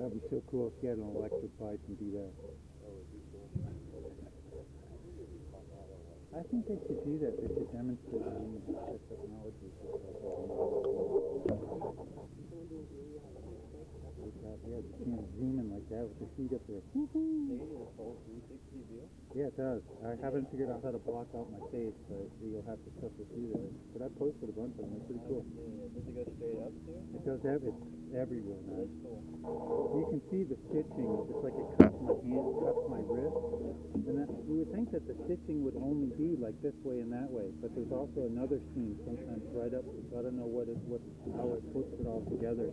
That'd be so cool if you had an electric bike and do that. I think they should do that. They should demonstrate the technology. You can zoom in like that with the feet up there. Yeah, it does. I haven't figured out how to block out my face, but you'll have to suffer through that. But I posted a bunch of them. They're pretty cool. Does it go straight up too? It does everywhere, man. That's cool. You can see the stitching. It's like it cuts my hand, cuts my wrist. And that, you would think that the stitching would only be like this way and that way, but there's also another seam sometimes right up. I don't know what it, what how it puts it all together.